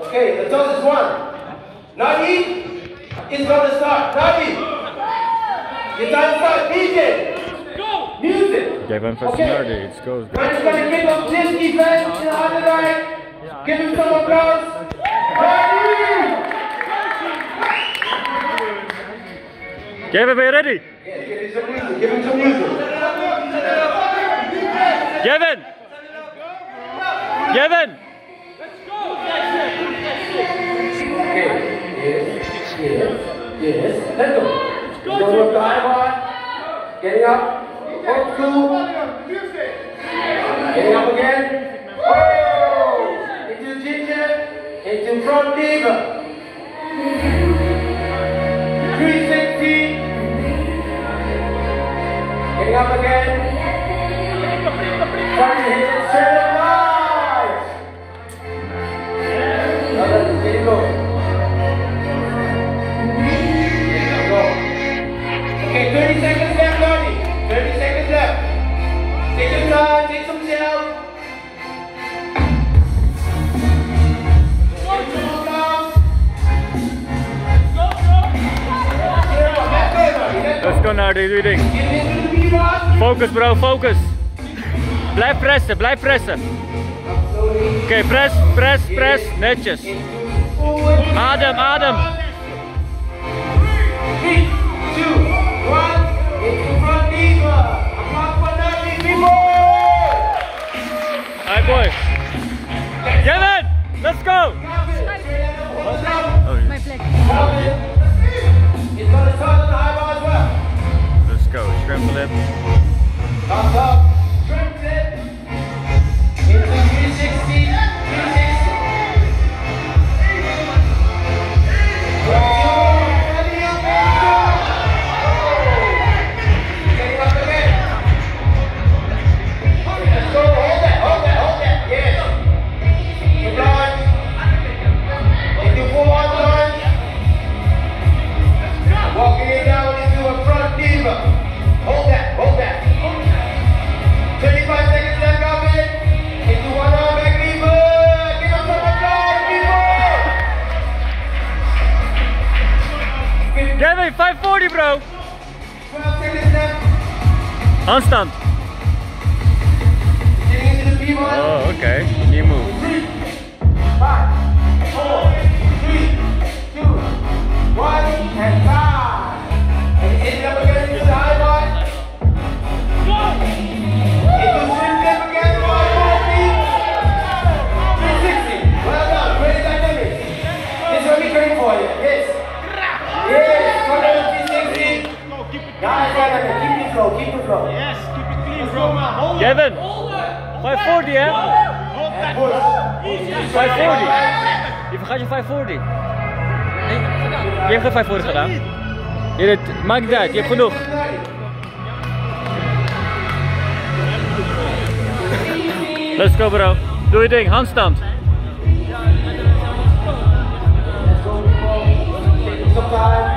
Okay, the toss is one. Nardi is gonna start. Nardi. Your time start. DJ. Go. Music. Give him for Okay. Snardy. It goes. Ryan's gonna give him this defense in the other right. Give him some applause. Ready? Gavin, are you ready? Yeah, give him some music. Give him some music. Gavin! Gavin! Yes. Let's go. Go with the high bar. Getting up. Hold two. Getting up again. Oh! Into ginger. Into front diva. 360. Getting up again. doe je ding. Focus bro, focus. Blijf pressen, blijf pressen. Oké, okay, press, press, press. Netjes. Adem, adem. 3, 2, Gavin, 540 bro. 12 seconds left. Handstand. Getting into the diva. Oh, okay. New move. Ja, zeker. Keep it flow, keep it. Yes, clean, Roma. Hold Kevin, 540 hè? Hold 540. Je vergat je 540. Nee, je hebt geen 540 gedaan. Je het maakt uit, je hebt genoeg. Let's go bro. Doe je ding, handstand. Sometimes